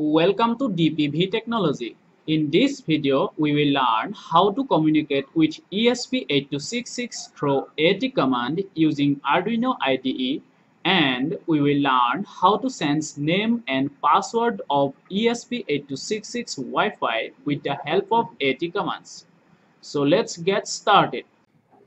Welcome to DPV Technology. In this video, we will learn how to communicate with ESP8266 through AT command using Arduino IDE and we will learn how to sense name and password of ESP8266 Wi-Fi with the help of AT commands. So let's get started.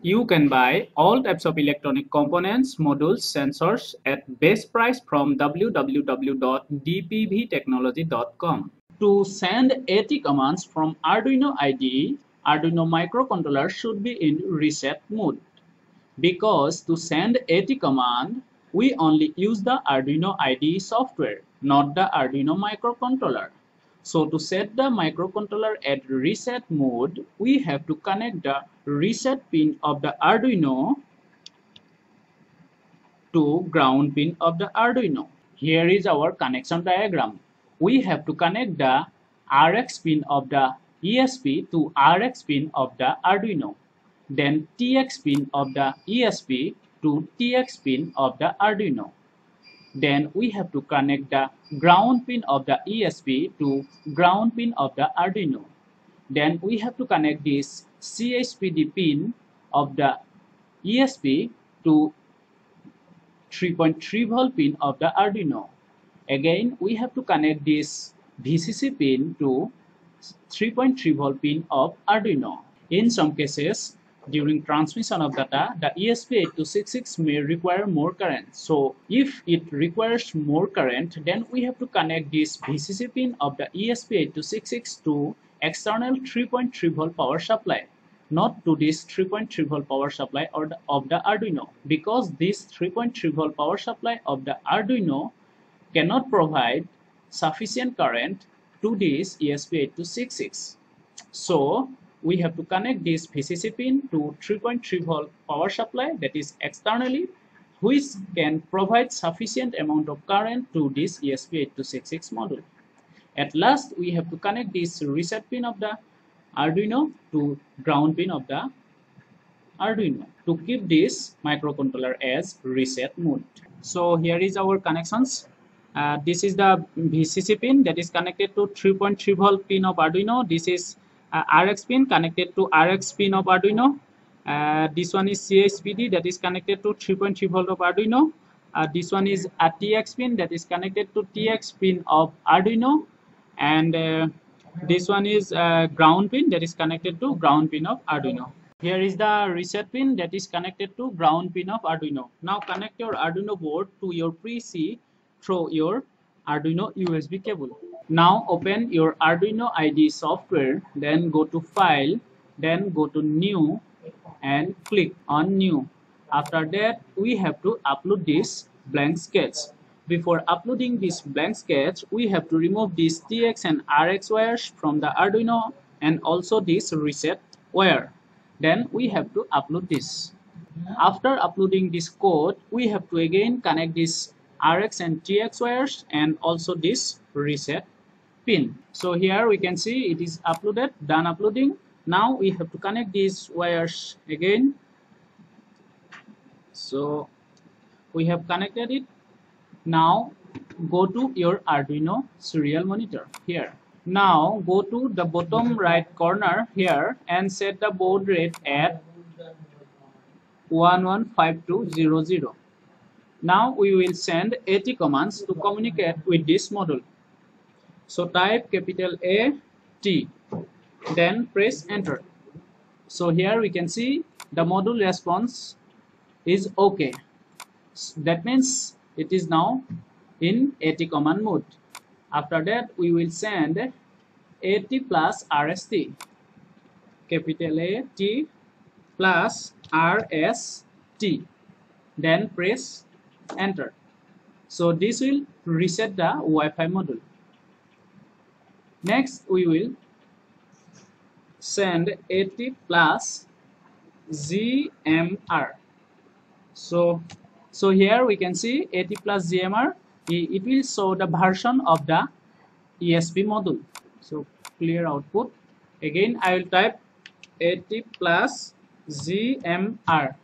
You can buy all types of electronic components, modules, sensors at best price from www.dpvtechnology.com. To send AT commands from Arduino IDE, Arduino microcontroller should be in reset mode. Because to send AT command, we only use the Arduino IDE software, not the Arduino microcontroller. So to set the microcontroller at reset mode, we have to connect the reset pin of the Arduino to ground pin of the Arduino. Here is our connection diagram. We have to connect the RX pin of the ESP to RX pin of the Arduino. Then TX pin of the ESP to TX pin of the Arduino. Then we have to connect the ground pin of the ESP to ground pin of the Arduino. Then we have to connect this CHPD pin of the ESP to 3.3 volt pin of the Arduino. Again, we have to connect this VCC pin to 3.3 volt pin of Arduino. In some cases, during transmission of data, the ESP8266 may require more current. So if it requires more current, then we have to connect this VCC pin of the ESP8266 to external 3.3 volt power supply not to this 3.3 volt power supply or the, of the Arduino because this 3.3 volt power supply of the Arduino cannot provide sufficient current to this ESP8266. So we have to connect this VCC pin to 3.3 volt power supply that is externally which can provide sufficient amount of current to this ESP8266 module. At last, we have to connect this reset pin of the Arduino to ground pin of the Arduino to keep this microcontroller as reset mode. So here is our connections. Uh, this is the VCC pin that is connected to 3.3 volt pin of Arduino. This is uh, RX pin connected to RX pin of Arduino. Uh, this one is CHPD that is connected to 3.3 volt of Arduino. Uh, this one is a TX pin that is connected to TX pin of Arduino. And uh, this one is a ground pin that is connected to ground pin of Arduino. Here is the reset pin that is connected to ground pin of Arduino. Now connect your Arduino board to your PC through your Arduino USB cable. Now open your Arduino IDE software, then go to File, then go to New and click on New. After that, we have to upload this blank sketch. Before uploading this blank sketch, we have to remove these TX and RX wires from the Arduino and also this reset wire. Then we have to upload this. After uploading this code, we have to again connect this RX and TX wires and also this reset pin. So here we can see it is uploaded, done uploading. Now we have to connect these wires again. So we have connected it now go to your Arduino serial monitor here. Now go to the bottom right corner here and set the baud rate at 115200. Now we will send AT commands to communicate with this module. So type capital A T then press enter. So here we can see the module response is okay. That means it is now in AT command mode. After that, we will send AT plus RST, capital A T plus RST, then press enter. So this will reset the Wi-Fi module. Next, we will send AT plus GMR. So so here we can see AT plus GMR it will show the version of the ESP module. So clear output. Again I will type AT plus GMR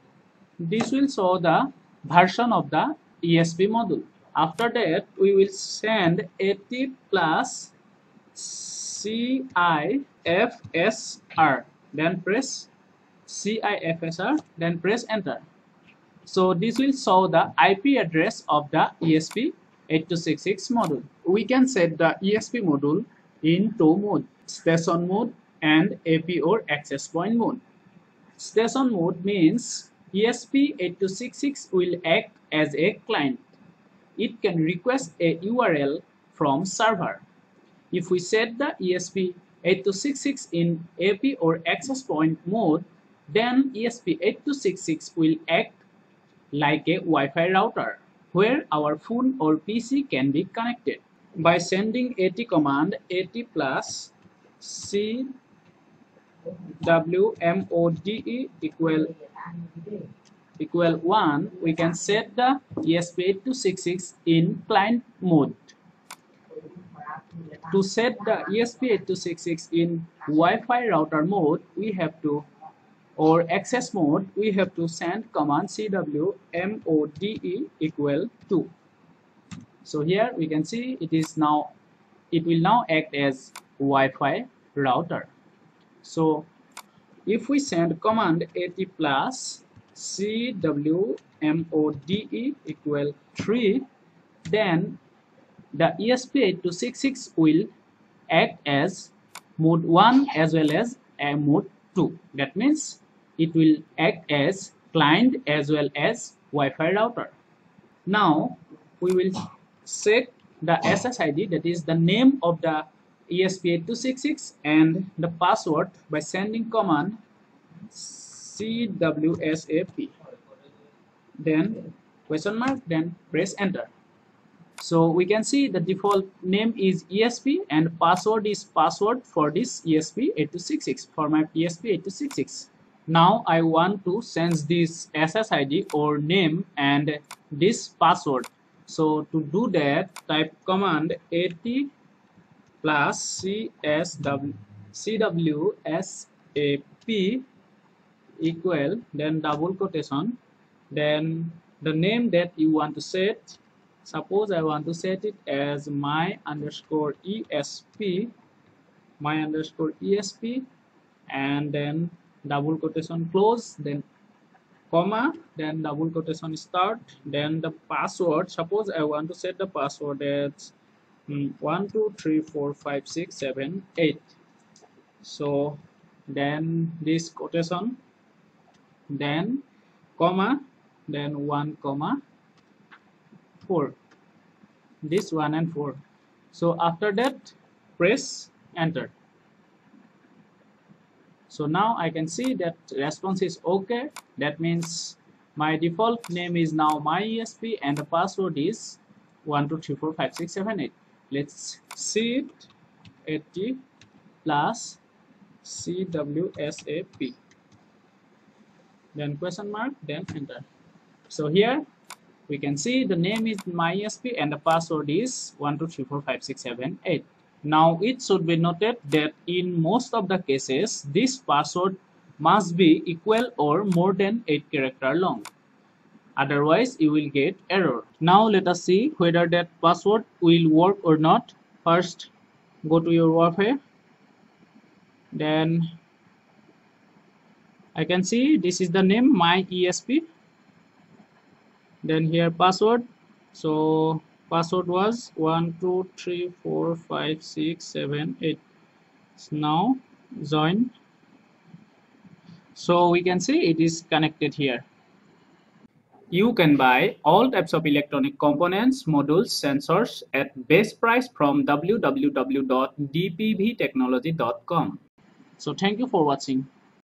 this will show the version of the ESP module. After that we will send AT plus CIFSR then press CIFSR then press enter so this will show the IP address of the ESP8266 module. We can set the ESP module in two modes station mode and AP or access point mode. Station mode means ESP8266 will act as a client. It can request a URL from server. If we set the ESP8266 in AP or access point mode, then ESP8266 will act like a Wi-Fi router where our phone or PC can be connected. By sending AT command AT plus C W M O D E equal equal 1, we can set the ESP8266 in client mode. To set the ESP8266 in Wi-Fi router mode, we have to or access mode, we have to send command cwmode equal 2. So here we can see it is now, it will now act as Wi-Fi router. So if we send command at plus CWMODE equal 3 then the ESP8266 will act as mode 1 as well as a mode 2 that means it will act as client as well as Wi-Fi router. Now we will set the SSID that is the name of the ESP8266 and the password by sending command CWSAP then question mark then press enter. So we can see the default name is ESP and password is password for this ESP8266 for my ESP8266 now I want to sense this SSID or name and this password. So to do that type command AT plus CSW CWSAP equal then double quotation then the name that you want to set. Suppose I want to set it as my underscore ESP my underscore ESP and then double quotation close then comma then double quotation start then the password. Suppose I want to set the password as um, 1 2 3 4 5 6 7 8 so then this quotation then comma then 1 comma 4 this 1 and 4 so after that press enter so now I can see that response is okay. That means my default name is now my ESP and the password is 1234567 let's see it. AT plus CWSAP then question mark then enter. So here we can see the name is MyESP and the password is 1234567 now it should be noted that in most of the cases this password must be equal or more than 8 character long. Otherwise you will get error. Now let us see whether that password will work or not. First go to your wi then I can see this is the name my ESP then here password. So password was 1 2 3 4 5 6 7 8 so now join so we can see it is connected here you can buy all types of electronic components, modules, sensors at best price from www.dpvtechnology.com. So thank you for watching.